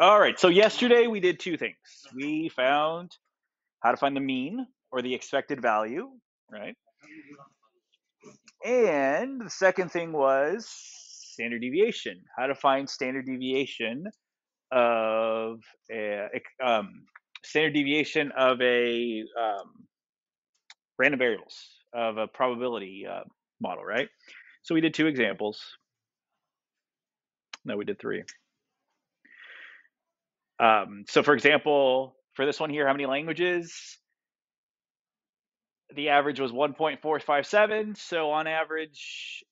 All right. So yesterday we did two things. We found how to find the mean or the expected value, right? And the second thing was standard deviation. How to find standard deviation of a um, standard deviation of a um, random variables of a probability uh, model, right? So we did two examples. No, we did three. Um, so for example, for this one here, how many languages? The average was 1.457. So on average,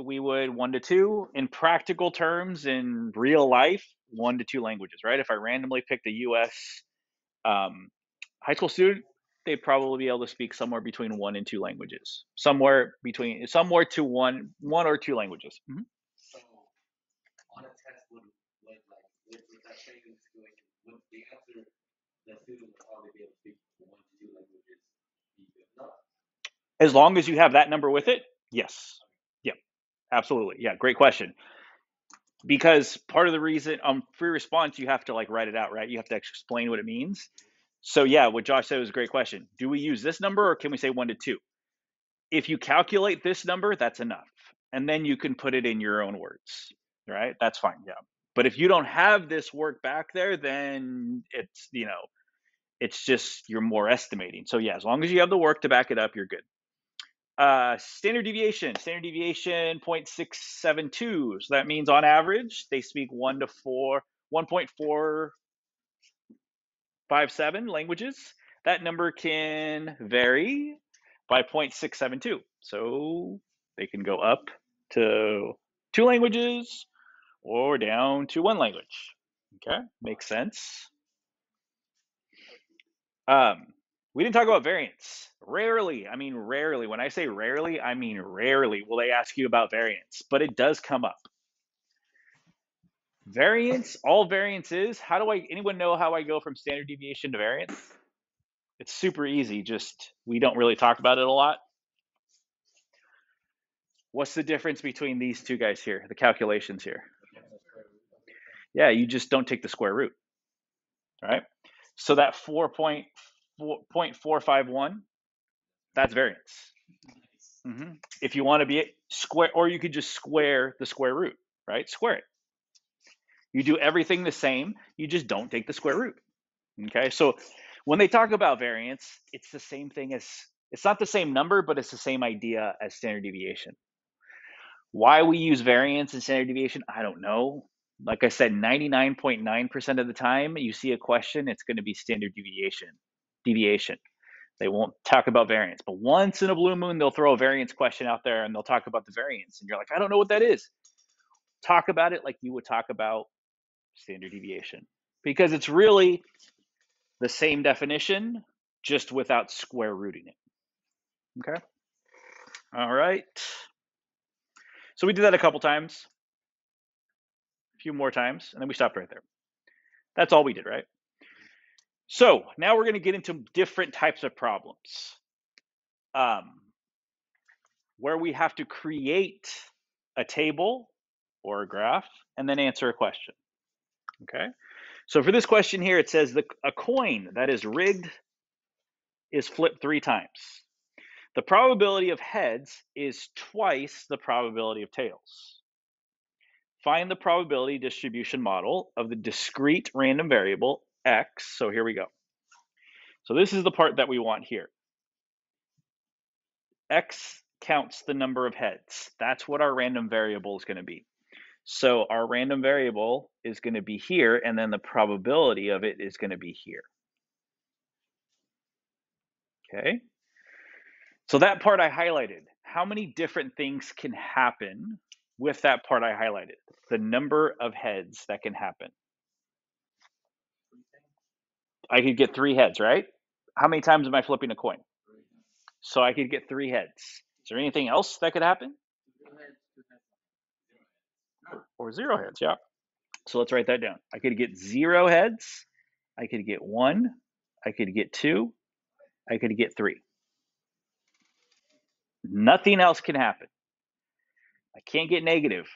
we would one to two. In practical terms, in real life, one to two languages, right? If I randomly picked a US um, high school student, they'd probably be able to speak somewhere between one and two languages. Somewhere between, somewhere to one, one or two languages. Mhm. So on a test, would, would like, with, with that training situation, the answer probably be able to speak one to two languages? As long as you have that number with it, yes. Yep. Absolutely. Yeah. Great question. Because part of the reason um free response, you have to like write it out, right? You have to explain what it means. So yeah, what Josh said was a great question. Do we use this number or can we say one to two? If you calculate this number, that's enough. And then you can put it in your own words, right? That's fine. Yeah. But if you don't have this work back there, then it's, you know, it's just you're more estimating. So yeah, as long as you have the work to back it up, you're good. Uh, standard deviation, standard deviation 0.672. So that means on average, they speak one to four, 1.457 languages. That number can vary by 0.672. So they can go up to two languages or down to one language. Okay, makes sense. Um, we didn't talk about variance. Rarely, I mean rarely. When I say rarely, I mean rarely will they ask you about variance, but it does come up. Variance, all variance is, how do I anyone know how I go from standard deviation to variance? It's super easy, just we don't really talk about it a lot. What's the difference between these two guys here, the calculations here? Yeah, you just don't take the square root, right? So that 4.451, that's variance. hmm If you want to be square, or you could just square the square root, right? Square it. You do everything the same, you just don't take the square root. Okay, so when they talk about variance, it's the same thing as, it's not the same number, but it's the same idea as standard deviation. Why we use variance and standard deviation, I don't know. Like I said, 99.9% of the time you see a question, it's going to be standard deviation. Deviation. They won't talk about variance. But once in a blue moon, they'll throw a variance question out there and they'll talk about the variance. And you're like, I don't know what that is. Talk about it like you would talk about standard deviation because it's really the same definition, just without square rooting it. Okay. All right. So we did that a couple times, few more times, and then we stopped right there. That's all we did, right? So now we're going to get into different types of problems um, where we have to create a table or a graph and then answer a question. Okay. So for this question here, it says the, a coin that is rigged is flipped three times. The probability of heads is twice the probability of tails. Find the probability distribution model of the discrete random variable x. So here we go. So this is the part that we want here. x counts the number of heads. That's what our random variable is going to be. So our random variable is going to be here, and then the probability of it is going to be here. Okay. So that part I highlighted. How many different things can happen with that part I highlighted? The number of heads that can happen. I could get three heads, right? How many times am I flipping a coin? So I could get three heads. Is there anything else that could happen? Or zero heads, yeah. So let's write that down. I could get zero heads. I could get one. I could get two. I could get three. Nothing else can happen. I can't get negative.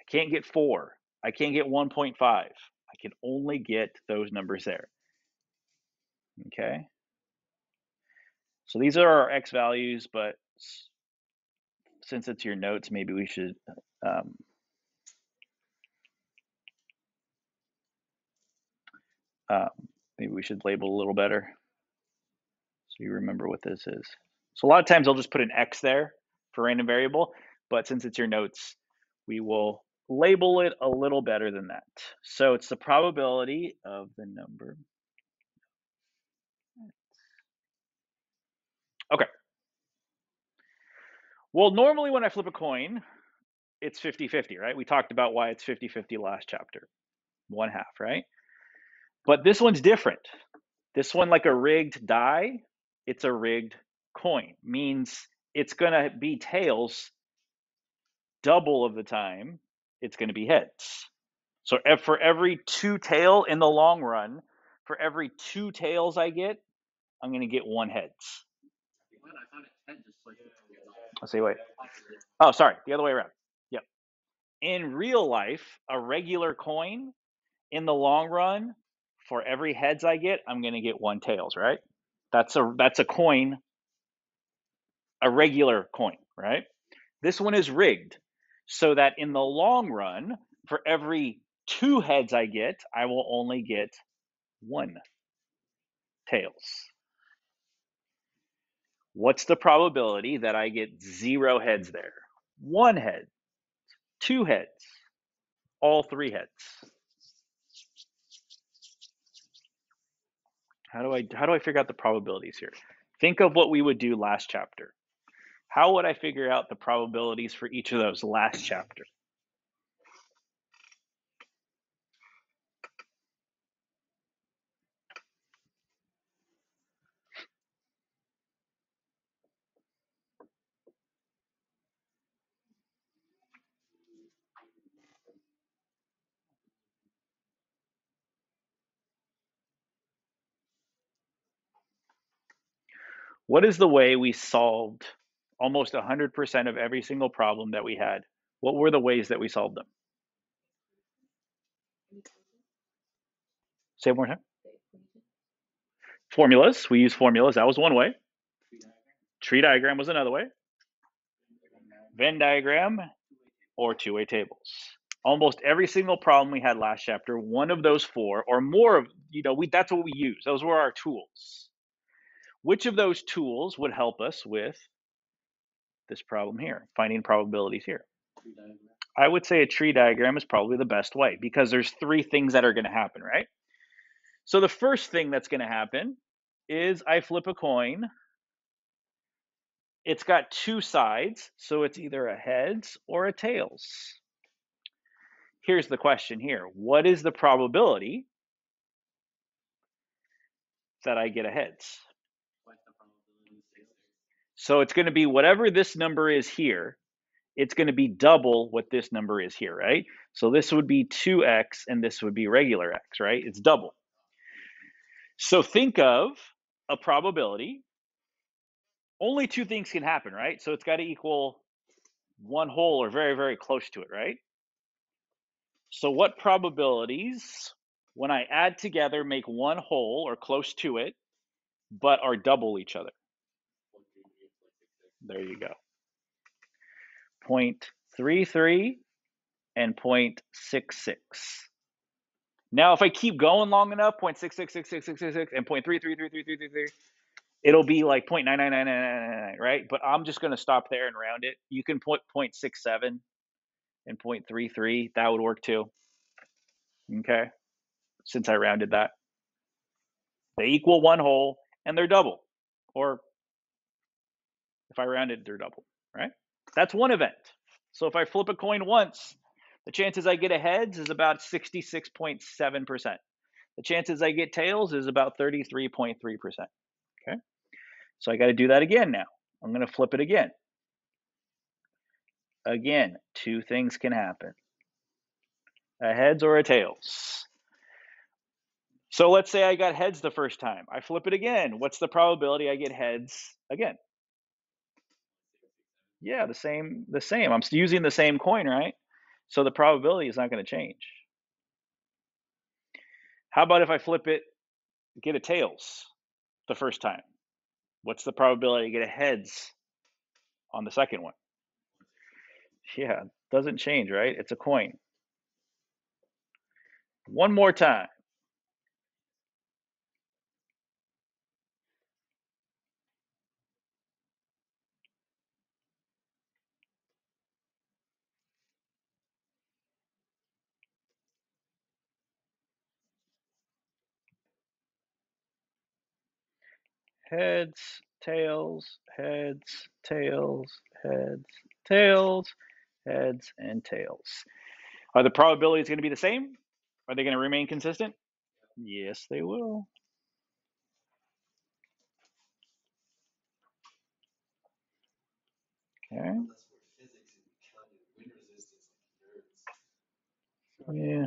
I can't get four. I can't get 1.5. I can only get those numbers there. Okay. So these are our x values, but since it's your notes, maybe we should um, uh, maybe we should label a little better so you remember what this is. So a lot of times I'll just put an x there for random variable, but since it's your notes, we will label it a little better than that. So it's the probability of the number. Okay. Well, normally when I flip a coin, it's 50-50, right? We talked about why it's 50-50 last chapter. One half, right? But this one's different. This one, like a rigged die, it's a rigged coin. Means it's going to be tails double of the time it's going to be heads. So for every two tail in the long run, for every two tails I get, I'm going to get one heads. I'll say wait. Oh, sorry, the other way around. Yep. In real life, a regular coin in the long run, for every heads I get, I'm going to get one tails, right? That's a that's a coin, a regular coin, right? This one is rigged so that in the long run, for every two heads I get, I will only get one tails. What's the probability that I get zero heads there? One head, two heads, all three heads. How do I how do I figure out the probabilities here? Think of what we would do last chapter. How would I figure out the probabilities for each of those last chapters? What is the way we solved almost 100% of every single problem that we had. What were the ways that we solved them? Say it one more time. Formulas. We use formulas. That was one way. Tree diagram was another way. Venn diagram or two-way tables. Almost every single problem we had last chapter, one of those four or more of, you know, we that's what we use. Those were our tools. Which of those tools would help us with this problem here, finding probabilities here. I would say a tree diagram is probably the best way because there's three things that are going to happen, right? So the first thing that's going to happen is I flip a coin. It's got two sides, so it's either a heads or a tails. Here's the question here. What is the probability that I get a heads? So it's going to be whatever this number is here, it's going to be double what this number is here, right? So this would be 2x and this would be regular x, right? It's double. So think of a probability. Only two things can happen, right? So it's got to equal one whole or very, very close to it, right? So what probabilities, when I add together, make one whole or close to it, but are double each other? There you go. 0.33 and 0.66. Now, if I keep going long enough, 0.666666 and 0.33333333, it'll be like 0.99999, right? But I'm just going to stop there and round it. You can put 0.67 and 0.33. That would work too. Okay. Since I rounded that. They equal one whole and they're double or if I rounded, they're double, right? That's one event. So if I flip a coin once, the chances I get a heads is about 66.7%. The chances I get tails is about 33.3%. Okay. So I got to do that again now. I'm going to flip it again. Again, two things can happen a heads or a tails. So let's say I got heads the first time. I flip it again. What's the probability I get heads again? Yeah, the same, the same. I'm using the same coin, right? So the probability is not going to change. How about if I flip it, get a tails the first time? What's the probability to get a heads on the second one? Yeah, doesn't change, right? It's a coin. One more time. Heads, tails, heads, tails, heads, tails, heads, and tails. Are the probabilities going to be the same? Are they going to remain consistent? Yes, they will. Okay. Yeah.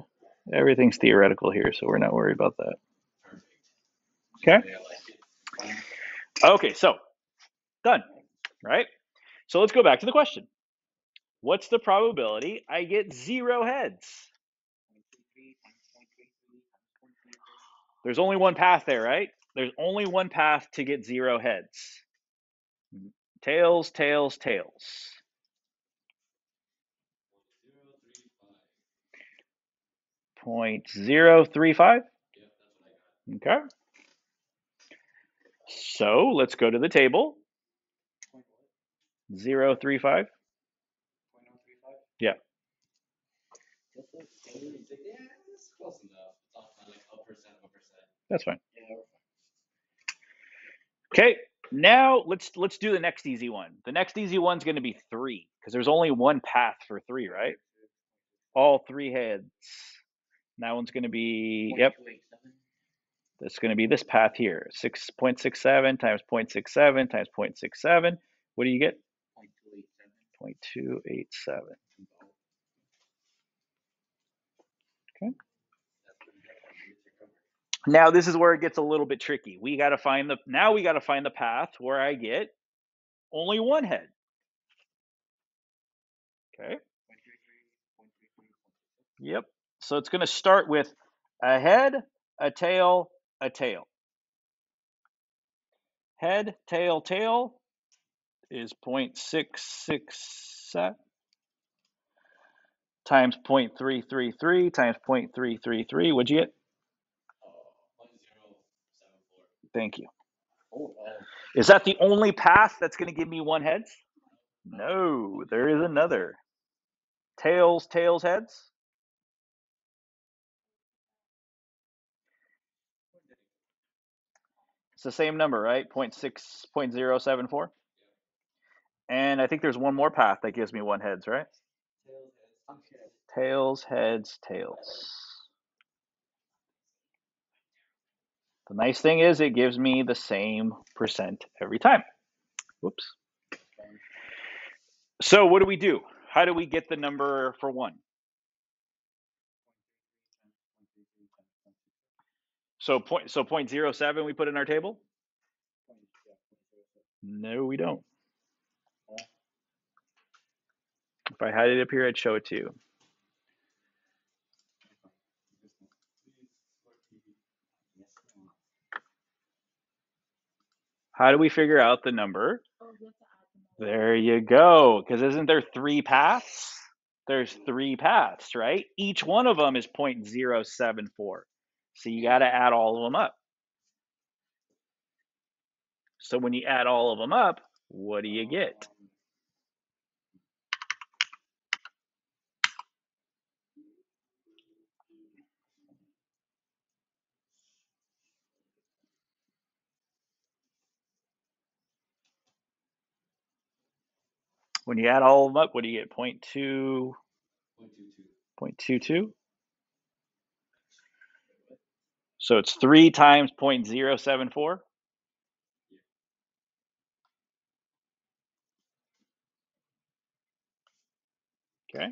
Everything's theoretical here, so we're not worried about that. Okay. Okay, so done, right? So let's go back to the question. What's the probability I get zero heads? There's only one path there, right? There's only one path to get zero heads. Tails, tails, tails. Point zero three five. 0.035. Yep, that's what I got. Okay. So let's go to the table. 035. Yeah. Yeah, it's close enough. It's off by like a percent of a percent. That's fine. Okay. Now let's let's do the next easy one. The next easy one's going to be three because there's only one path for three, right? All three heads. That one's going to be yep. That's going to be this path here. 6.67 times 0.67 times 0.67. What do you get? 0.287. That's pretty good. It's recovered. Now this is where it gets a little bit tricky. We got to find the now we got to find the path where I get only one head. Okay. Yep. So it's going to start with a head, a tail, a tail. Head, tail, tail is 0.667 times 0.333 times 0.333. What'd you get? Thank you. Is that the only path that's going to give me one heads? No, there is another. Tails, tails, heads. It's the same number, right? 0.6, 0.074. And I think there's one more path that gives me one heads, right? Tails, heads, tails. The nice thing is it gives me the same percent every time. Whoops. So what do we do? How do we get the number for one? So point so point zero seven we put in our table? No, we don't. If I had it up here, I'd show it to you. How do we figure out the number? There you go. Because isn't there three paths? There's three paths, right? Each one of them is 0.074. So you got to add all of them up. So when you add all of them up, what do you get? When you add all of them up, what do you get? 0.2, Point two two. 0.22? So it's 3 times 0.074. Okay.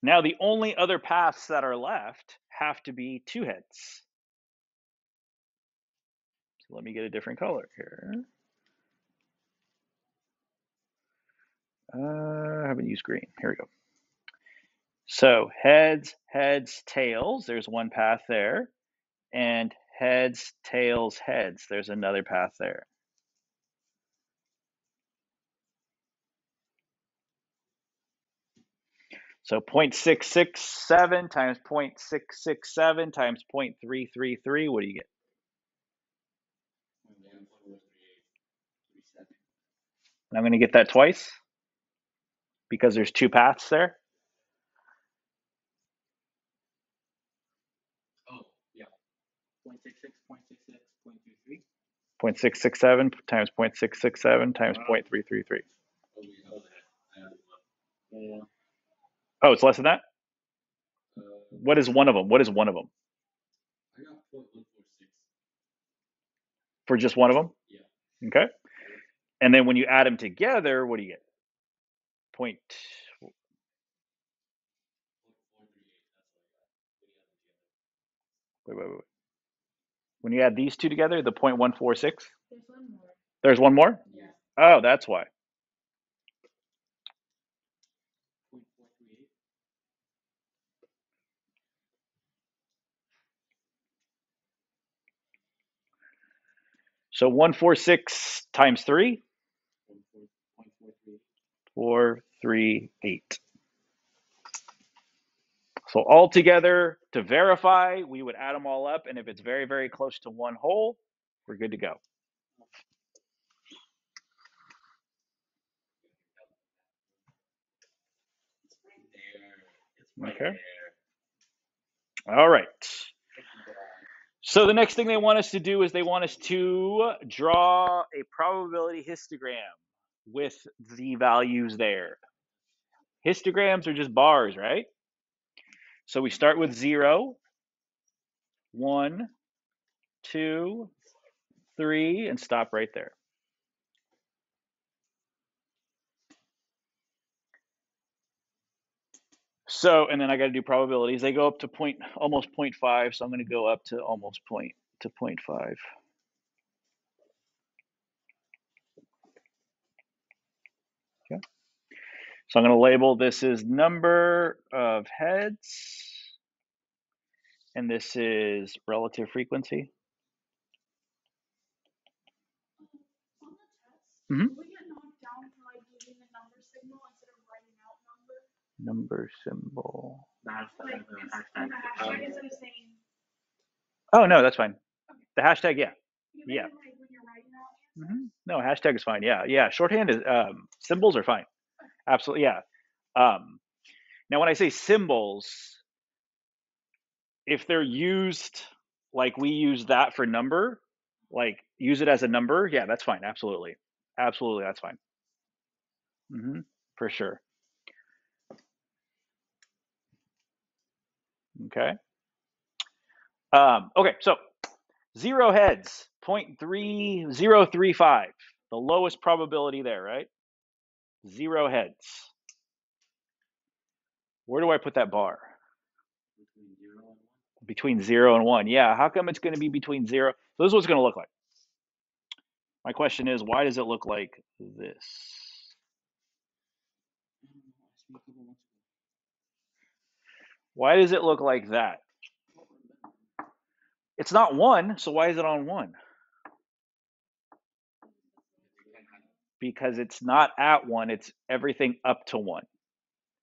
Now the only other paths that are left have to be two heads. So let me get a different color here. Uh, I haven't used green. Here we go. So heads, heads, tails. There's one path there. And heads, tails, heads. There's another path there. So 0.667 times 0.667 times 0.333, what do you get? I'm going to get that twice because there's two paths there. Oh, yeah. Point six six, point six six, point two three. 0.667 times 0.667 times 0.333. Oh, wait, hold that. I have one. Yeah. Oh, it's less than that? Uh, What is one of them? What is one of them? I got point one four six. For just one of them? Yeah. Okay. And then when you add them together, what do you get? Point. Point four three eight. That's what I got. When you Wait, have them together. wait, wait. When you add these two together, the 0.146, There's one more. there's one more? Yeah. Oh, that's why. Point four three eight. So 146 times 3, Point four, point four three eight. 4, 3, 8. So altogether, to verify, we would add them all up, and if it's very, very close to one whole, we're good to go. It's right there. It's right Okay. All right. Thank you, Dad. So the next thing they want us to do is they want us to draw a probability histogram with the values there. Histograms are just bars, right? So we start with zero, one, two, three, and stop right there. So, and then I got to do probabilities. They go up to point, almost 0.5, so I'm going to go up to almost point to 0.5. So I'm going to label this as number of heads, and this is relative frequency. On the test, Mhm. will we get knocked down for like using the number signal instead of writing out number? Number symbol. The hashtag, Like, the it's hashtag. on the hashtag instead of saying, Oh, no, that's fine. The hashtag, yeah. Yeah. mean like when you're writing out answers? hmm No, hashtag is fine. Yeah, yeah. Shorthand is um, symbols are fine. Absolutely, yeah. Um, now, when I say symbols, if they're used like we use that for number, like use it as a number, yeah, that's fine. Absolutely, absolutely, that's fine. hmm For sure. Okay. Um, okay, so zero heads, 0.3035, the lowest probability there, right? Zero heads. Where do I put that bar? Between zero and one. Between zero and one. Yeah, how come it's going to be between zero? So this is what it's going to look like. My question is, why does it look like this? I don't know. Asked me a couple months ago. Why does it look like that? It's not one, so why is it on one? Because it's not at one, it's everything up to one,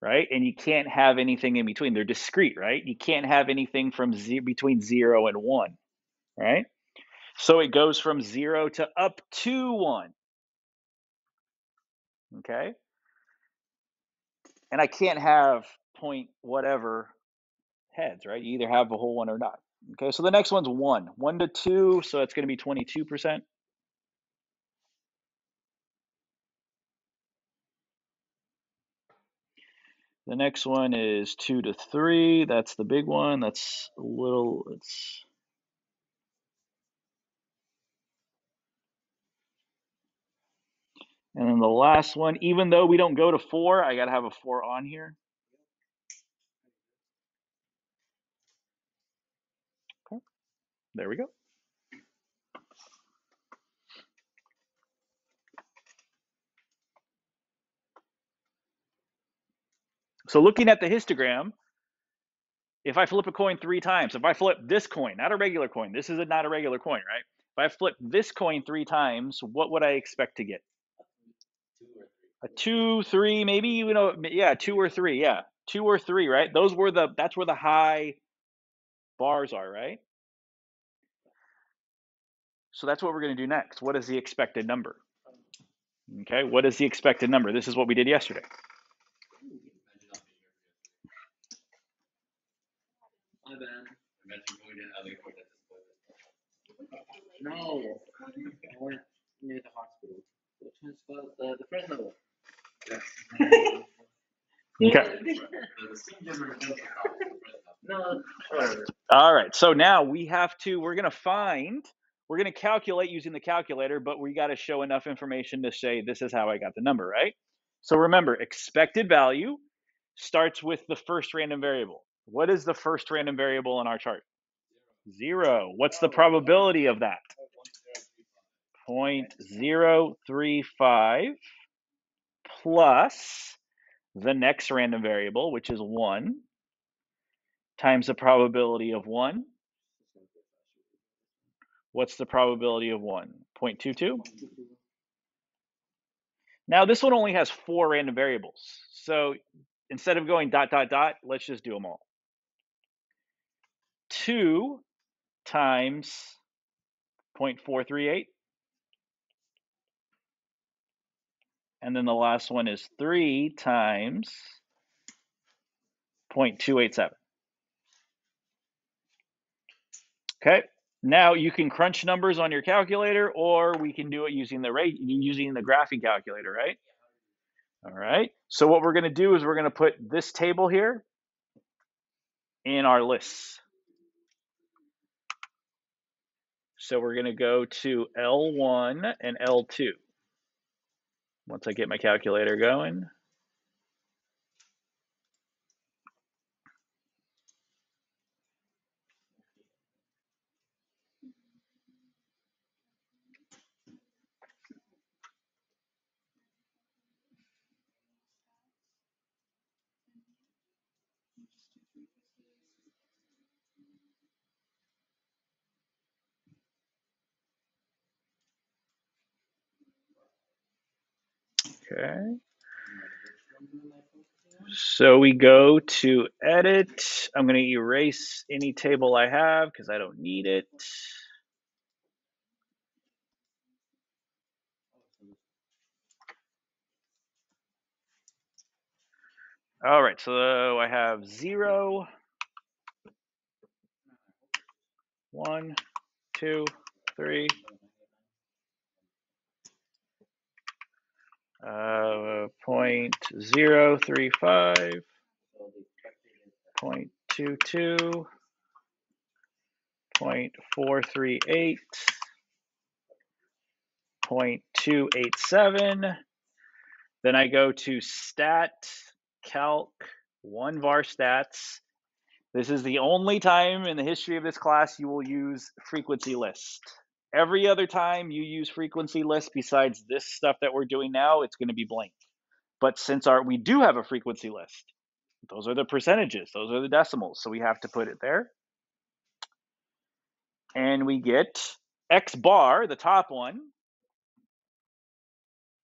right? And you can't have anything in between. They're discrete, right? You can't have anything from ze- between zero and one, right? So it goes from zero to up to one, okay? And I can't have point whatever heads, right? You either have a whole one or not. Okay, so the next one's one, one to two, so it's going to be 22%. The next one is two to three. That's the big one. That's a little, it's, and then the last one, even though we don't go to four, I got to have a four on here. Okay, there we go. So looking at the histogram, if I flip a coin three times, if I flip this coin, not a regular coin, this is a, not a regular coin, right? If I flip this coin three times, what would I expect to get? A two, three, maybe you know, yeah, two or three, yeah, two or three, right? Those were the that's where the high bars are, right? So that's what we're going to do next. What is the expected number? Okay, what is the expected number? This is what we did yesterday. Imagine not being here for yesterday. My bad. Imagine going to LA for that disappointment. No. I went near the hospital. Which one's called uh, the the Fresno one? Okay. The, the St. Denver Dental Hospital, Fresno. No, sure. All right. So now we have to, we're going to find, we're going to calculate using the calculator, but we got to show enough information to say this is how I got the number, right? So remember, expected value starts with the first random variable. What is the first random variable in our chart? Zero. What's the probability of that? 0.035 plus the next random variable, which is 1, times the probability of 1. What's the probability of 1? 0.22? Now, this one only has four random variables. So instead of going dot, dot, dot, let's just do them all. 2 times 0.438. And then the last one is 3 times 0.287. Okay. Now you can crunch numbers on your calculator, or we can do it using the rate using the graphing calculator, right? All right. So what we're going to do is we're going to put this table here in our lists. So we're going to go to L1 and L2. Once I get my calculator going. Okay. So we go to edit. I'm going to erase any table I have because I don't need it. All right, so I have zero, one, two, three, uh, point zero three five, So the expected is that. point two two, point four three eight, point two eight seven. Then I go to stat calc one var stats. This is the only time in the history of this class you will use frequency list. Every other time you use frequency list besides this stuff that we're doing now, it's going to be blank. But since our we do have a frequency list, those are the percentages, those are the decimals, so we have to put it there. And we get x bar, the top one,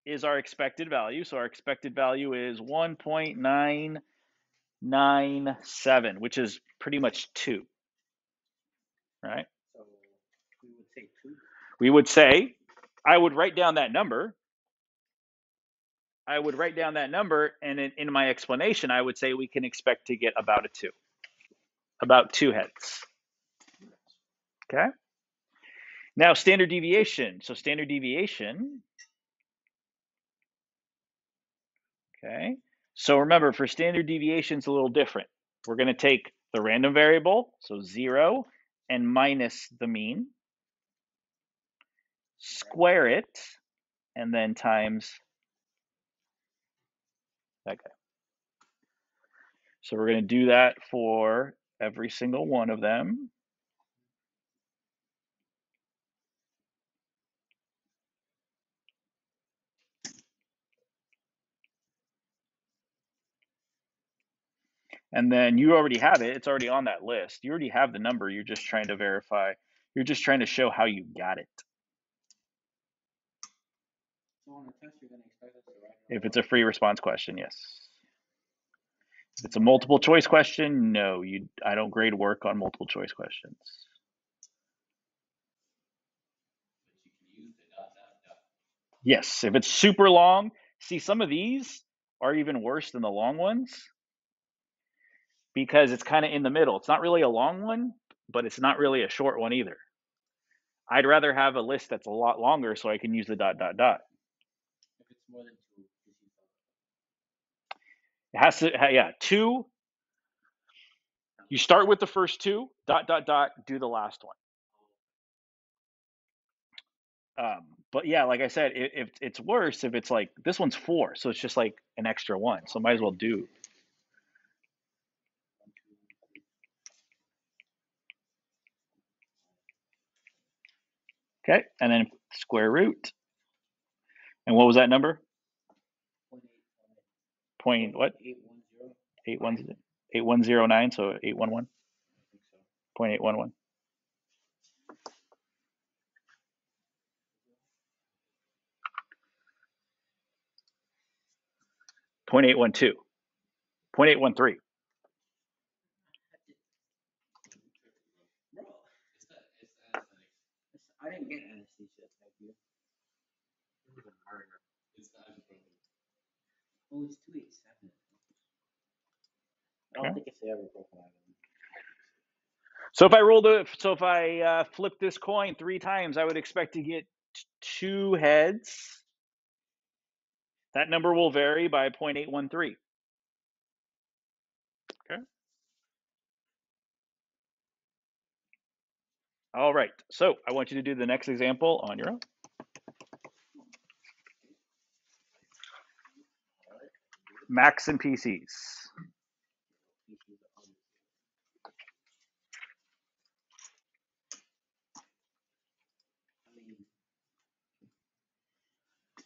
is our expected value. So our expected value is 1.997, which is pretty much 2. Right? So we would say two. We would say, I would write down that number. I would write down that number, and in, in my explanation, I would say we can expect to get about a 2. About 2 heads. Okay? Now, standard deviation. So, standard deviation Okay. So remember, for standard deviation, it's a little different. We're going to take the random variable, so 0, and minus the mean, square it, and then times that guy. So we're going to do that for every single one of them. And then you already have it. It's already on that list. You already have the number. You're just trying to verify. You're just trying to show how you got it. So on the test, you're gonna expect us to write. If it's a free response question, yes. If it's a multiple choice question, no. You I don't grade work on multiple choice questions. Yes, if it's super long, see some of these are even worse than the long ones because it's kind of in the middle. It's not really a long one, but it's not really a short one either. I'd rather have a list that's a lot longer so I can use the dot dot dot. If more than two, you see. It has to yeah, two. You start with the first two, dot dot dot, do the last one. Um, but yeah, like I said, i if it's worse if it's like this one's four, so it's just like an extra one. So might as well do. Okay, and then square root. And what was that number? point eight, Point one eight. what? Eight one zero. Eight one zero nine. So eight one one. I think so. Point eight one one. Point eight one two. Point eight one three. Bro, it's not, it's anesthetic. It's, I didn't get anesthesia, thank you. It was a murder. It's not ibuprofen. Oh, it's two eight seven. I don't think it's the ibuprofen item. So if I roll the so if I uh, flip this coin three times, I would expect to get t- two heads. That number will vary by 0.813. Okay. All right. So I want you to do the next example on your own. Macs and PCs.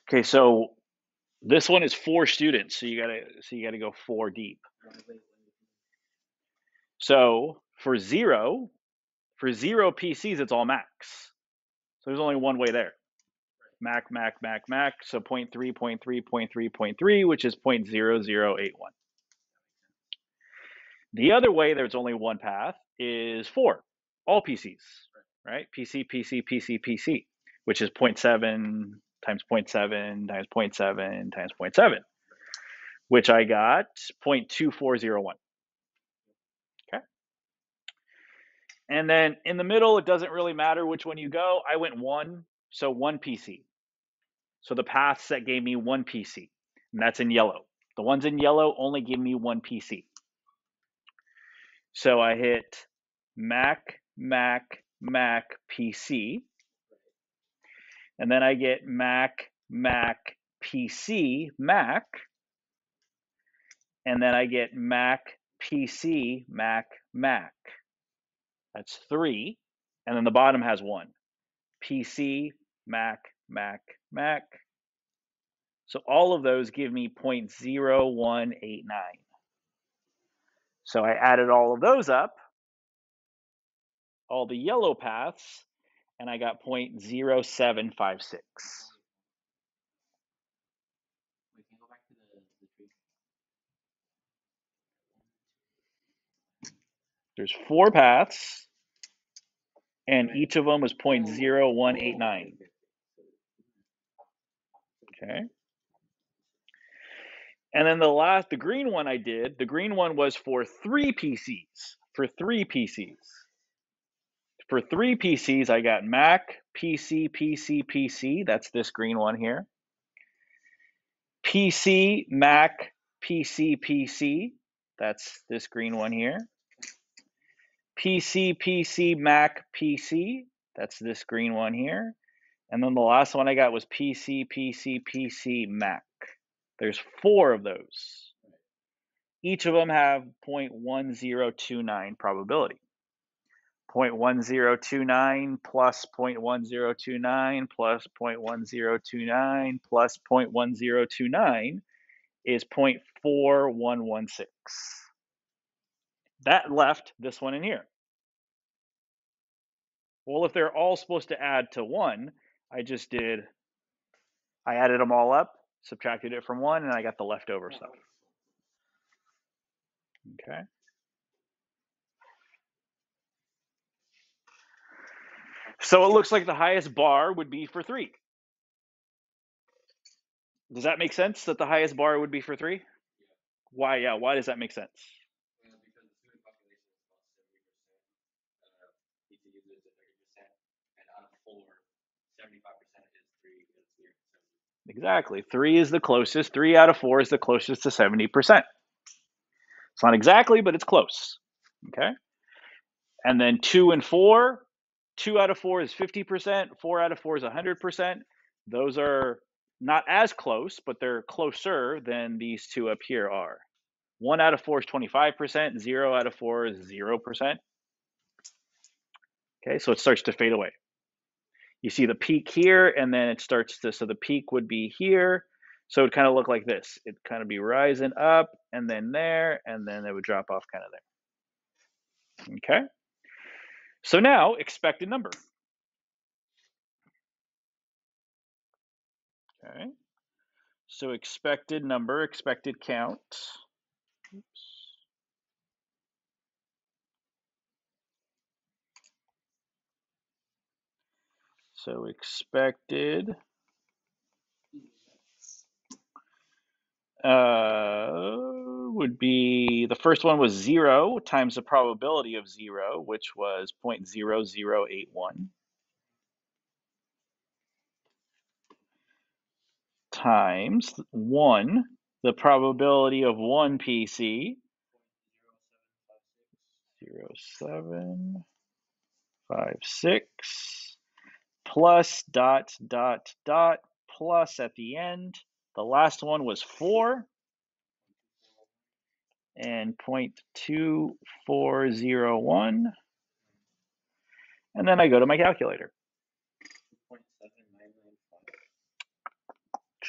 Okay, so this one is four students, so you gotta so you gotta go four deep. So for zero, for zero PCs, it's all Macs. So there's only one way there. Mac, Mac, Mac, Mac. So 0.3, 0.3, 0.3, 0.3, which is 0.0081. The other way there's only one path is four, all PCs, right? PC, PC, PC, PC, which is 0.7 times 0.7 times 0.7 times 0.7, which I got 0.2401. Okay. And then in the middle, it doesn't really matter which one you go. I went one, so one PC. So the paths that gave me one PC, and that's in yellow. The ones in yellow only give me one PC. So I hit Mac, Mac, Mac, PC, and then I get Mac, Mac, PC, Mac, and then I get Mac, PC, Mac, Mac. That's three, and then the bottom has one. PC, Mac, Mac, Mac. So all of those give me 0.0189. So I added all of those up, all the yellow paths, and I got 0.0756. Wait, can you go back to the, the tree? There's four paths, and each of them was Oh, 0.0189. okay. And then the last, the green one I did, the green one was for three PCs. For three PCs. For three PCs, I got Mac, PC, PC, PC. That's this green one here. PC, Mac, PC, PC. That's this green one here. PC, PC, Mac, PC. That's this green one here. And then the last one I got was PC, PC, PC, Mac. There's four of those. Each of them have 0.1029 probability. 0.1029 plus 0.1029 plus 0.1029 plus 0.1029 is 0.4116. That left this one in here. Well, if they're all supposed to add to one, I just did, I added them all up, subtracted it from one, and I got the leftover stuff. Okay. So it looks like the highest bar would be for three. Does that make sense that the highest bar would be for three? Why? Yeah. Why does that make sense? Well, because the student population is about seventy percent, uh, PCU is at thirty percent, and out of four, seventy-five percent is three, is near seventy. Exactly. Three is the closest. Three out of four is the closest to 70%. It's not exactly, but it's close. Okay. And then two and four, two out of four is 50%, four out of four is 100%. Those are not as close, but they're closer than these two up here are. One out of four is 25%, zero out of four is 0%. Okay, so it starts to fade away. You see the peak here, and then it starts to, so the peak would be here. So it would kind of look like this. It'd kind of be rising up, and then there, and then it would drop off kind of there. Okay, so now expected number. Okay, so expected number, expected count. So expected. Uh, would be the first one was zero times the probability of zero, which was 0 0.0081 times one, the probability of one PC, 0.0756 plus dot dot dot plus at the end. The last one was four and 0.2401. And then I go to my calculator.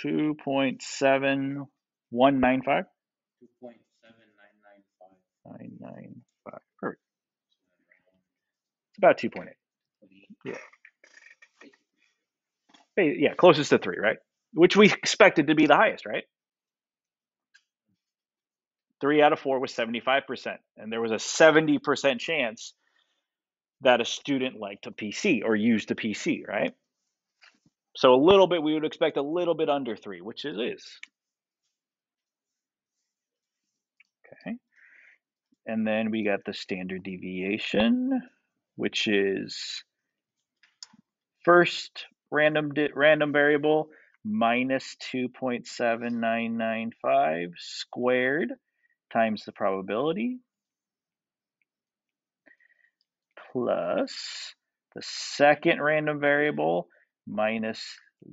Two point seven nine nine five. 2.7195. Two point seven nine nine five. 995. Perfect. It's about 2.8. Yeah. Yeah, closest to 3, right? Which we expected to be the highest, right? 3 out of 4 was 75%. And there was a 70% chance that a student liked a PC or used a PC, right? So a little bit, we would expect a little bit under 3, which it is. Okay. And then we got the standard deviation, which is first random random variable minus 2.7995 squared times the probability plus the second random variable minus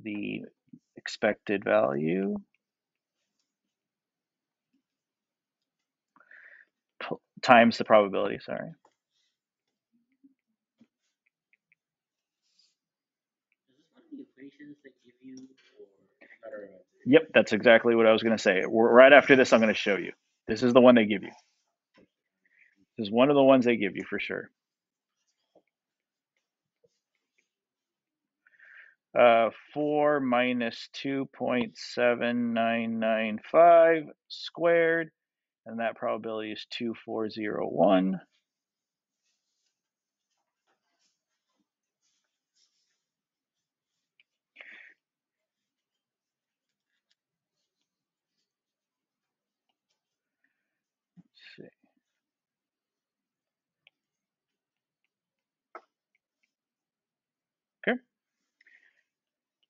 the expected value times the probability, sorry. Is this one of the equations that give you, or? Yep, that's exactly what I was going to say. Right after this, I'm going to show you. This is the one they give you. This is one of the ones they give you for sure. Uh, 4 minus 2.7995 squared, and that probability is 2401. Let's see. Okay.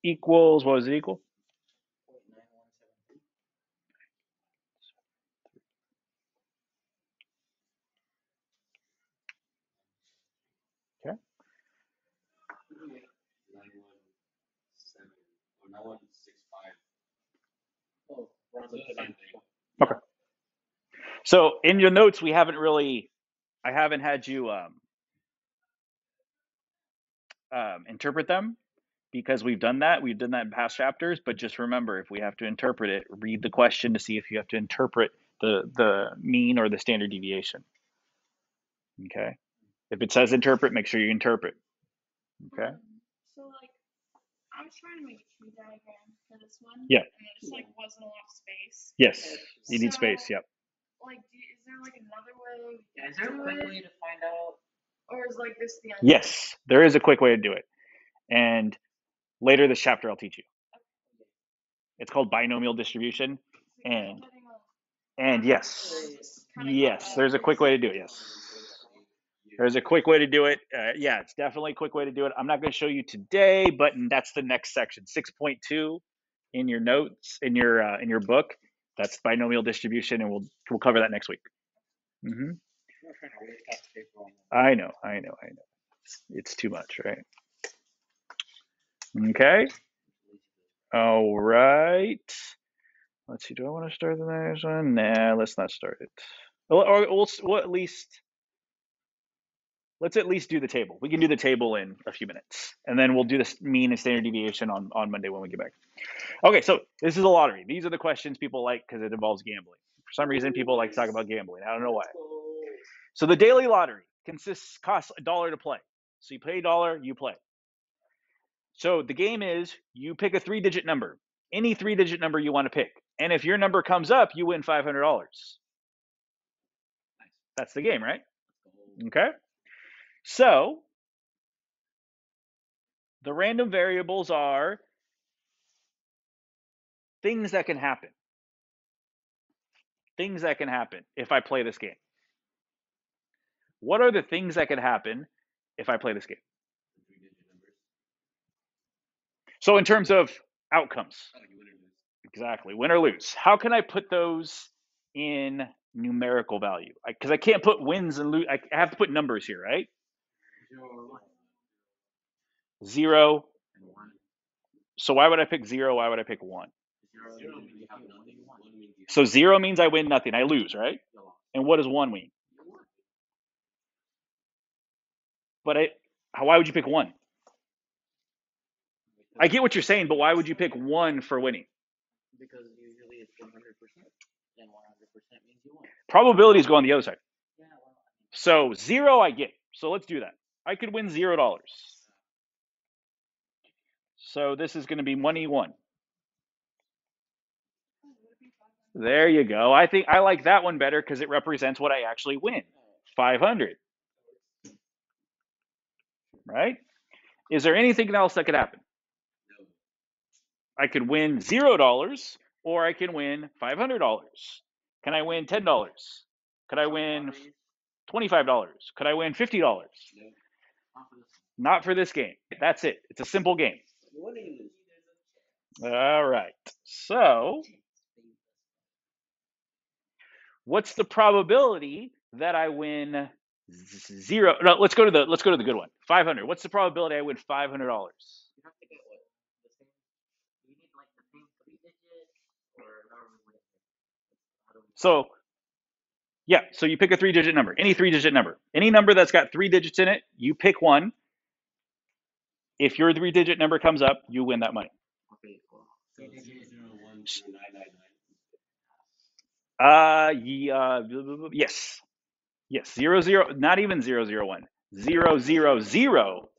Equals, what was it equal? Point nine one seven three. Okay. Nine one seven, or nine one six five. Around the same thing. So in your notes, we haven't really, I haven't had you um, um, interpret them because we've done that. We've done that in past chapters. But just remember, if we have to interpret it, read the question to see if you have to interpret the the mean or the standard deviation. Okay. If it says interpret, make sure you interpret. Okay. Um, So like, I was trying to make a tree diagram for this one. Yeah. And there just like wasn't a lot of space. Yes. You need space. Yep. Like, do, is there like another way? Yeah, is there a quick way to find out? Or is like this the end? Yes, there is a quick way to do it. And later this chapter I'll teach you. It's called binomial distribution. And and yes. Yes, there's a quick way to do it. Yes. There's a quick way to do it. Uh, yeah, it's definitely a quick way to do it. I'm not going to show you today, but that's the next section, 6.2 in your notes in your uh, in your book. That's binomial distribution, and we'll we'll cover that next week. hmm I'm not trying to waste that paper on I know, I know, I know. It's too much, right? Okay. All right. Let's see. Do I want to start the next one? Nah, let's not start it. Or, or we'll, we'll at least let's at least do the table. We can do the table in a few minutes, and then we'll do the mean and standard deviation on on Monday when we get back. Okay, so this is a lottery. These are the questions people like because it involves gambling. For some reason, people like to talk about gambling. I don't know why. So the daily lottery consists costs a dollar to play. So you pay a dollar, you play. So the game is you pick a three digit number, any three digit number you want to pick. And if your number comes up, you win $500. That's the game, right? Okay. So the random variables are things that can happen. Things that can happen if I play this game. What are the things that can happen if I play this game? So, in terms of outcomes, exactly, win or lose, how can I put those in numerical value? Because I, can't put wins and lose, I have to put numbers here, right? Zero. So, why would I pick zero? Why would I pick one? So, zero means I win nothing, I lose, right? And what does one mean? But I, why would you pick one? I get what you're saying, but why would you pick one for winning? Because usually it's one hundred percent. and one hundred percent means you won. Probabilities go on the other side. Yeah, well, So zero, I get. So let's do that. I could win zero dollars. So this is going to be money one. There you go. I think I like that one better because it represents what I actually win. 500. Right? Is there anything else that could happen? I could win zero dollars or I can win $500. Can I win $10? Could I win $25? Could I win $50? not for this. Not for this game. That's it. It's a simple game. You win or you lose. All right. So, what's the probability that I win zero? No, let's go to the let's go to the good one. 500. What's the probability I win $500? You have to get what? The same. You need like the same three digits or however we would How do we? So, yeah, so you pick a three-digit number, any three-digit number. Any number that's got three digits in it, you pick one. If your three-digit number comes up, you win that money. Okay, cool. So Three zero digits. zero one two nine nine nine. Uh, yeah, yes, yes, zero zero, not even zero zero one, zero zero zero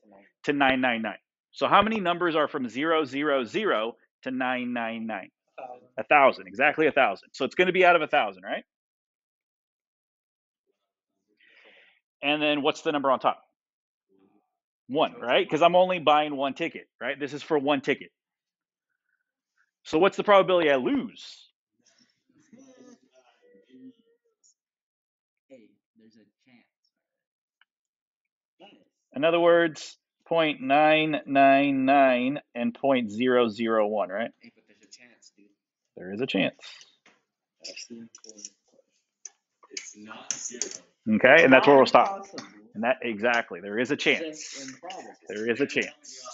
to nine nine nine. So how many numbers are from zero zero zero to nine nine nine? A thousand, exactly a thousand. So it's going to be out of a thousand, right? And then what's the number on top? One, right? Because I'm only buying one ticket, right? This is for one ticket. So what's the probability I lose? In other words, 0.999 and 0.001, right? Hey, but there's a chance, dude. There is a chance. Okay, and that's where we'll stop. And that exactly, there is a chance. There is a chance.